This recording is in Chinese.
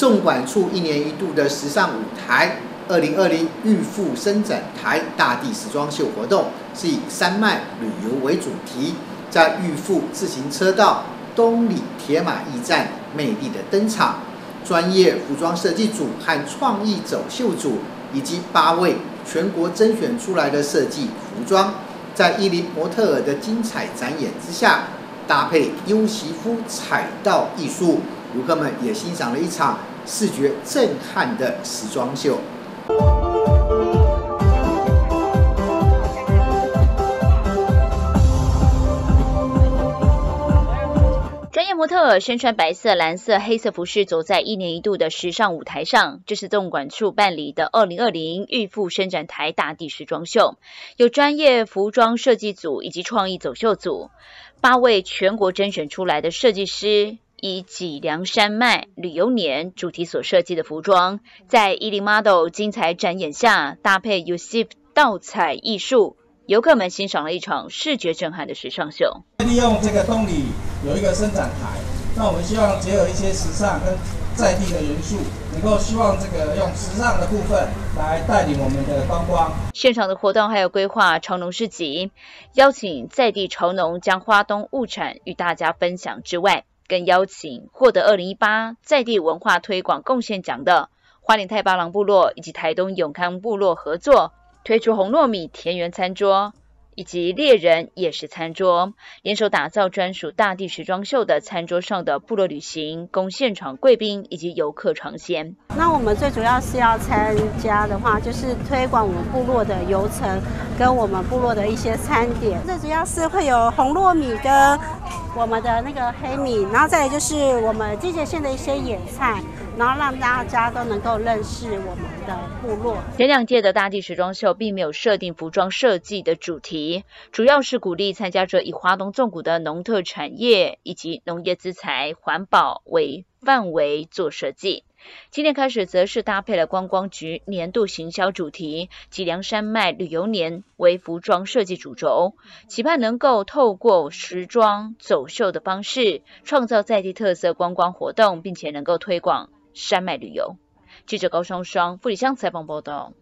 纵管处一年一度的时尚舞台二零二零玉富伸展台大地时装秀活动，是以山脉旅游为主题，在玉富自行车道东里铁马驿站美丽的登场。专业服装设计组和创意走秀组，以及八位全国甄选出来的设计服装，在伊林模特儿的精彩展演之下，搭配优席夫彩道艺术，游客们也欣赏了一场视觉震撼的时装秀。模特身穿白色、蓝色、黑色服饰，走在一年一度的时尚舞台上。这是动管处办理的二零二零玉富伸展台大地时装秀，有专业服装设计组以及创意走秀组，八位全国甄选出来的设计师，以脊梁山脉旅游年主题所设计的服装，在伊林 model 精彩展演下，搭配 USIF 倒彩艺术。游客们欣赏了一场视觉震撼的时尚秀。利用这个洞里有一个伸展台，那我们希望结合一些时尚跟在地的元素，能够希望这个用时尚的部分来带领我们的观光。现场的活动还有规划潮农市集，邀请在地潮农将花东物产与大家分享之外，更邀请获得二零一八在地文化推广贡献奖的花莲太巴郎部落以及台东永康部落合作。推出红糯米田园餐桌以及猎人夜市餐桌，联手打造专属大地时装秀的餐桌上的部落旅行，供现场贵宾以及游客尝鲜。那我们最主要是要参加的话，就是推广我们部落的游程跟我们部落的一些餐点。最主要是会有红糯米跟我们的那个黑米，然后再就是我们季节性的一些野菜。然后让大家都能够认识我们的部落。前两届的大地时装秀并没有设定服装设计的主题，主要是鼓励参加者以华东纵谷的农特产业以及农业资材、环保为范围做设计。今天开始，则是搭配了观光局年度行销主题“脊梁山脉旅游年”为服装设计主轴，期盼能够透过时装走秀的方式，创造在地特色观光活动，并且能够推广。山脉旅游，记者高双双、傅里香采访报道。